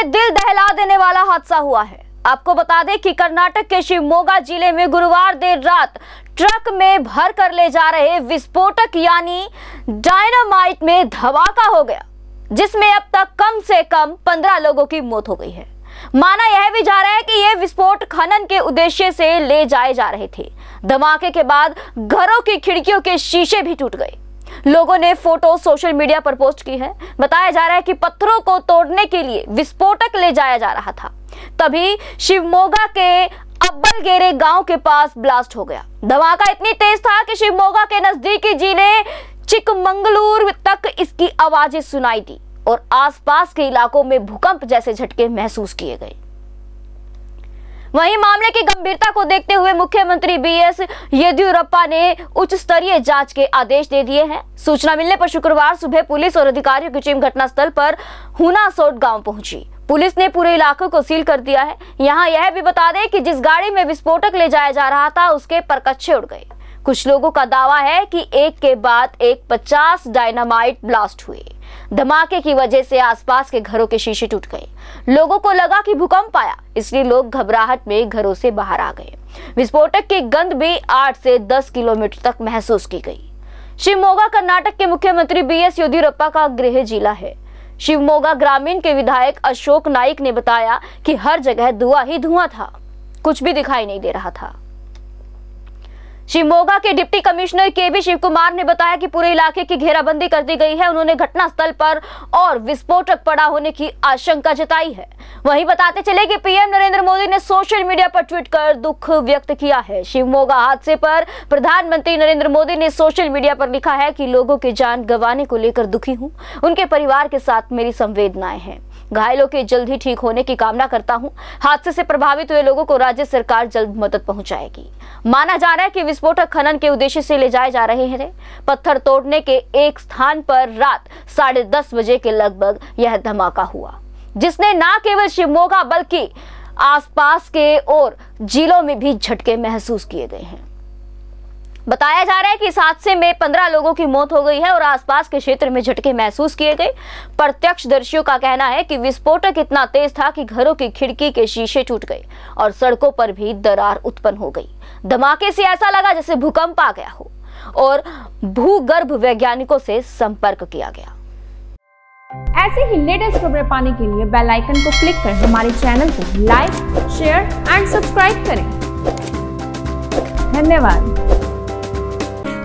में दिल दहला देने वाला हादसा हुआ है। आपको बता दें कि कर्नाटक के शिवमोगा ज़िले में गुरुवार देर रात ट्रक में भर कर ले जा रहे विस्फोटक यानी डायनामाइट में धमाका हो गया, जिसमें अब तक कम से कम पंद्रह लोगों की मौत हो गई है। माना यह भी जा रहा है कि यह विस्फोट खनन के उद्देश्य से ले जाए जा रहे थे। धमाके के बाद घरों की खिड़कियों के शीशे भी टूट गए। लोगों ने फ़ोटो सोशल मीडिया पर पोस्ट की है। बताया जा रहा है कि पत्थरों को तोड़ने के लिए विस्फोटक ले जाया जा रहा था। तभी शिवमोगा के अब्बल गेरे गाँव के पास ब्लास्ट हो गया। धमाका इतनी तेज था कि शिवमोगा के नजदीकी ज़िले चिकमंगलूर तक इसकी आवाज़ें सुनाई दी और आसपास के इलाकों में भूकंप जैसे झटके महसूस किए गए। वहीं मामले की गंभीरता को देखते हुए मुख्यमंत्री बीएस येदियुरप्पा ने उच्च स्तरीय जाँच के आदेश दे दिए हैं। सूचना मिलने पर शुक्रवार सुबह पुलिस और अधिकारियों की टीम घटनास्थल पर हुनासोट गाँव पहुँची। पुलिस ने पूरे इलाके को सील कर दिया है। यहाँ यह भी बता दें कि जिस गाड़ी में विस्फोटक ले जाया जा रहा था, उसके परकच्छे उड़ गए। कुछ लोगों का दावा है कि एक के बाद एक 50 डायनामाइट ब्लास्ट हुए। धमाके की वजह से आसपास के घरों के शीशे टूट गए। लोगों को लगा कि भूकंप आया, इसलिए लोग घबराहट में घरों से बाहर आ गए। विस्फोटक की गंध भी 8 से 10 किलोमीटर तक महसूस की गई। शिवमोगा कर्नाटक के मुख्यमंत्री बी एस येदियुरप्पा का गृह जिला है। शिवमोगा ग्रामीण के विधायक अशोक नाइक ने बताया कि हर जगह धुआँ ही धुआँ था। कुछ भी दिखाई नहीं दे रहा था। शिवमोगा के deputy commissioner K B Shiva Kumar ने बताया कि पूरे इलाके की घेराबंदी कर दी गई है। उन्होंने घटनास्थल पर और विस्फोटक पड़ा होने की आशंका जताई है। वहीं बताते चले कि पीएम नरेंद्र मोदी ने सोशल मीडिया पर ट्वीट कर दुख व्यक्त किया है। शिवमोगा हादसे पर प्रधानमंत्री नरेंद्र मोदी ने सोशल मीडिया पर लिखा है कि लोगों की जान गंवाने को लेकर दुखी हूँ। उनके परिवार के साथ मेरी संवेदनाएँ हैं। घायलों के जल्द ही ठीक होने की कामना करता हूँ। हादसे से प्रभावित हुए लोगों को राज्य सरकार जल्द मदद पहुंचाएगी। माना जा रहा है कि विस्फोटक खनन के उद्देश्य से ले जाए जा रहे हैं। पत्थर तोड़ने के एक स्थान पर रात साढ़े दस बजे के लगभग यह धमाका हुआ, जिसने न केवल शिवमोगा बल्कि आसपास के और जिलों में भी झटके महसूस किए गए हैं। बताया जा रहा है कि इस हादसे में पंद्रह लोगों की मौत हो गई है और आसपास के क्षेत्र में झटके महसूस किए गए। प्रत्यक्षदर्शियों का कहना है कि विस्फोटक इतना तेज था कि घरों की खिड़की के शीशे टूट गए और सड़कों पर भी दरार उत्पन्न हो गई। धमाके से ऐसा लगा जैसे भूकंप आ गया हो और भूगर्भ वैज्ञानिकों से संपर्क किया गया। ऐसे ही लेटेस्ट खबरें पाने के लिए बेल आइकन को क्लिक कर हमारे चैनल को लाइक, शेयर एंड सब्सक्राइब करें। धन्यवाद।